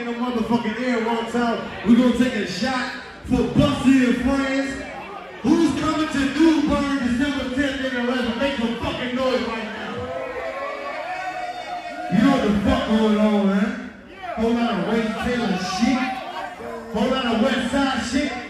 in the motherfucking air one time. We're gonna take a shot for Busta and friends. Who's coming to Newburgh December 10th and 11th? Make some fucking noise right now. You know what the fuck going on, man? Whole lot of Ray Taylor shit. Hold on, of West Side shit.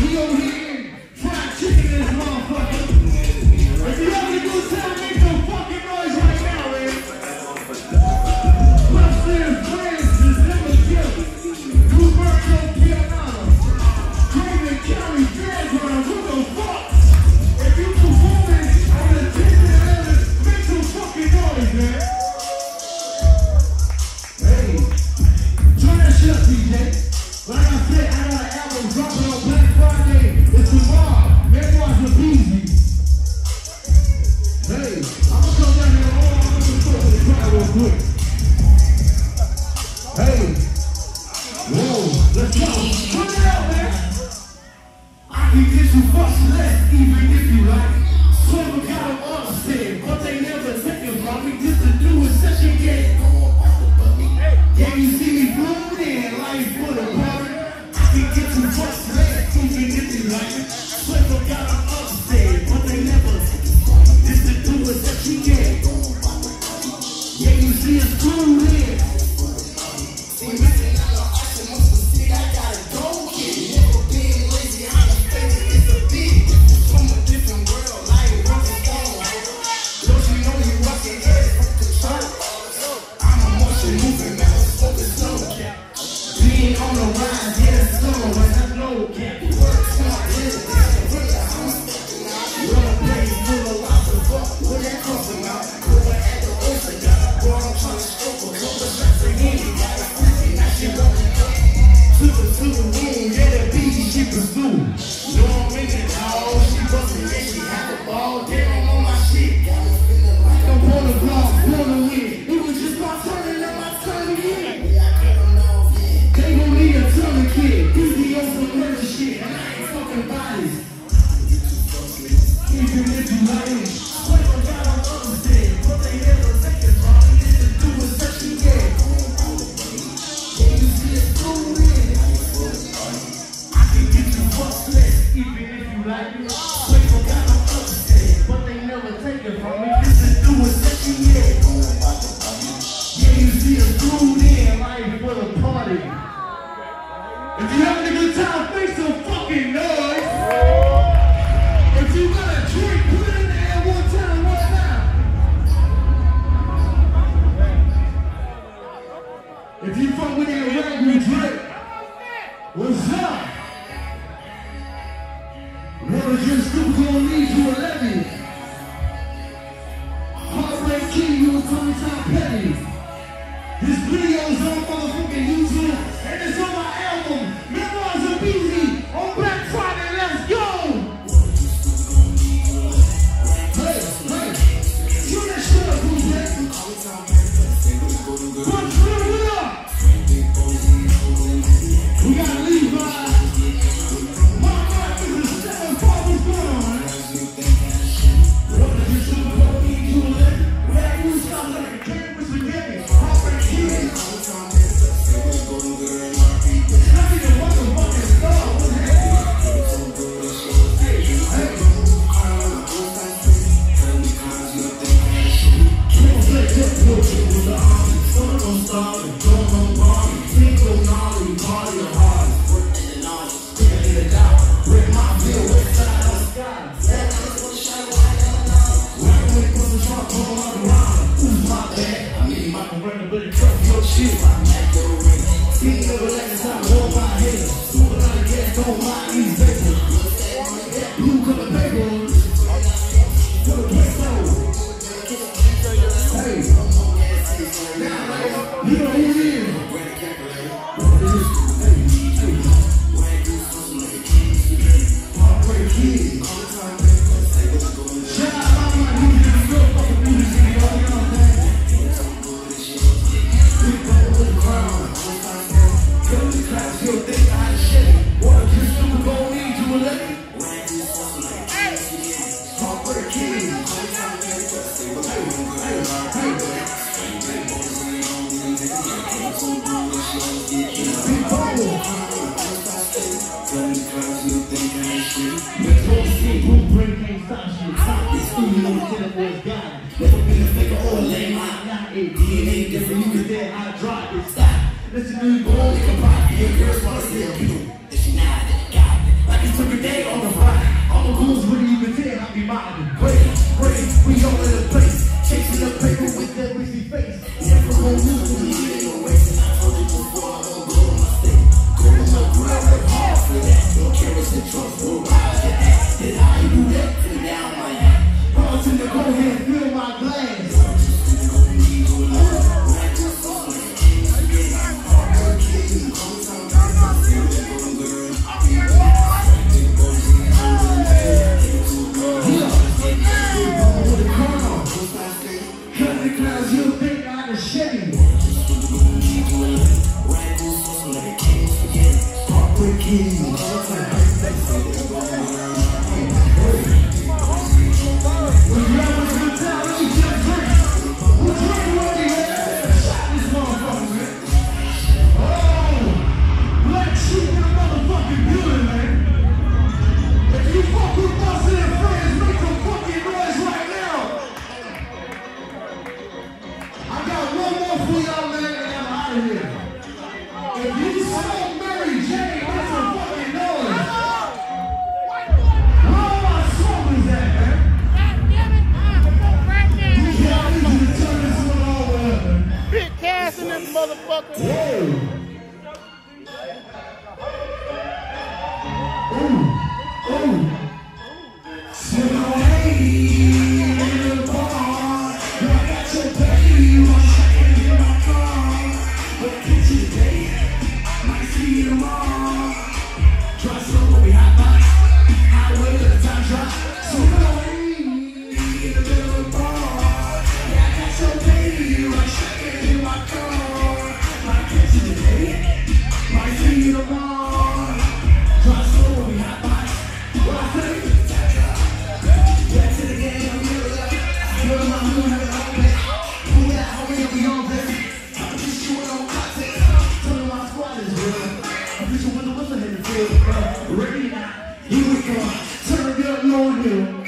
We over here. the wind, beat she pursued. No, I'm winning all. She bustin' and she had the ball. Damn, on my shit. I'm on the block, on the win. It was just my turn and my turn again. They gon' need a ton of kid. Busy on some murder shit, and I ain't fucking bodies. Even if you lying. Super Bowl you, to 11. Thank. considered more God. Whether we a fake or lame, I'm not a DNA different. You can dead, I drop it. Stop. Listen to me, boy, they can pop your girl. motherfucker. Hey. ready, here we go. Turn it up, Lord Hill.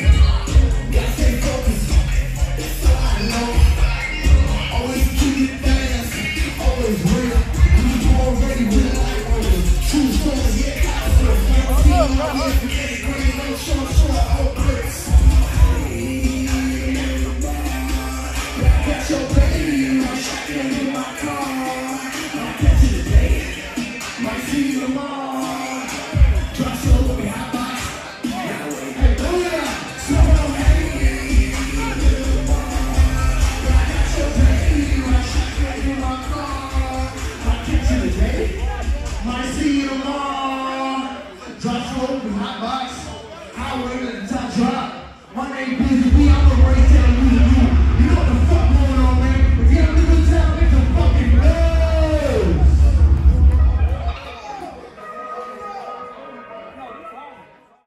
My